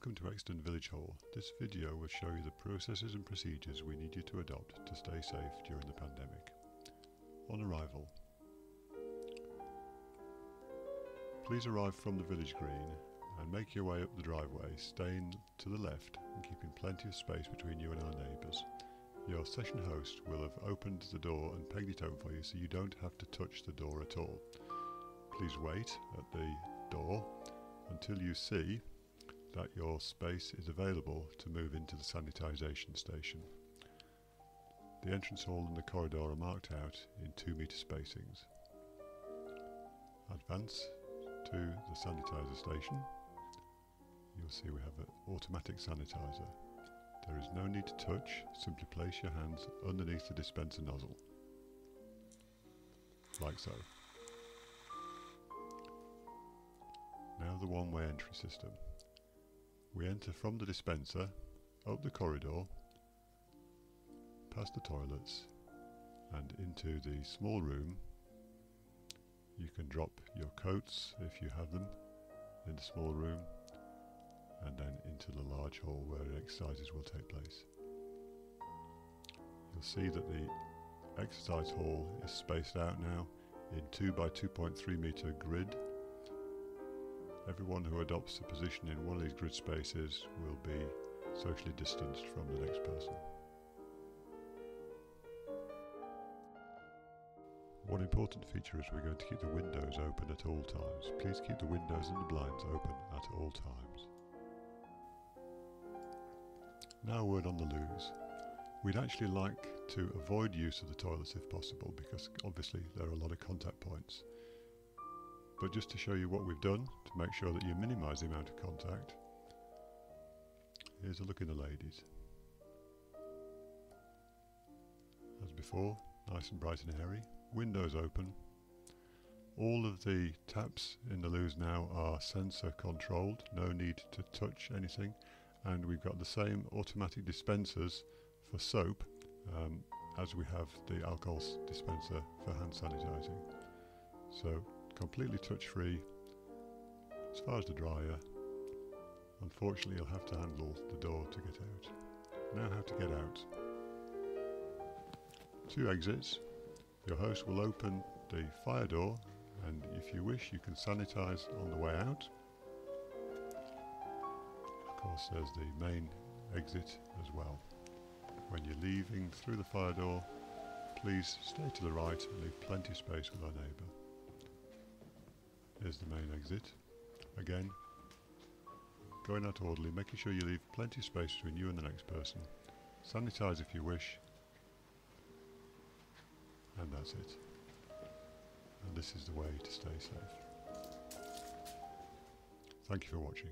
Welcome to Exton Village Hall. This video will show you the processes and procedures we need you to adopt to stay safe during the pandemic. On arrival, please arrive from the village green and make your way up the driveway, staying to the left and keeping plenty of space between you and our neighbours. Your session host will have opened the door and pegged it open for you so you don't have to touch the door at all. Please wait at the door until you see that your space is available to move into the sanitisation station. The entrance hall and the corridor are marked out in 2 metre spacings. Advance to the sanitiser station. You'll see we have an automatic sanitiser. There is no need to touch, simply place your hands underneath the dispenser nozzle. Like so. Now the one-way entry system. We enter from the dispenser, up the corridor, past the toilets, and into the small room. You can drop your coats, if you have them, in the small room, and then into the large hall where exercises will take place. You'll see that the exercise hall is spaced out now in 2 by 2.3 metre grid Everyone who adopts a position in one of these grid spaces will be socially distanced from the next person. One important feature is we're going to keep the windows open at all times. Please keep the windows and the blinds open at all times. Now a word on the loos. We'd actually like to avoid use of the toilets if possible because obviously there are a lot of contact points. But just to show you what we've done to make sure that you minimise the amount of contact, here's a look in the ladies. As before, nice and bright and airy, windows open. All of the taps in the loos now are sensor controlled, no need to touch anything and we've got the same automatic dispensers for soap um, as we have the alcohol dispenser for hand sanitizing. So completely touch free as far as the dryer. Unfortunately you'll have to handle the door to get out. Now how to get out. Two exits. Your host will open the fire door and if you wish you can sanitize on the way out. Of course there's the main exit as well. When you're leaving through the fire door, please stay to the right and leave plenty of space with our neighbour. Here's the main exit. Again, going out orderly, making sure you leave plenty of space between you and the next person. Sanitize if you wish. And that's it. And this is the way to stay safe. Thank you for watching.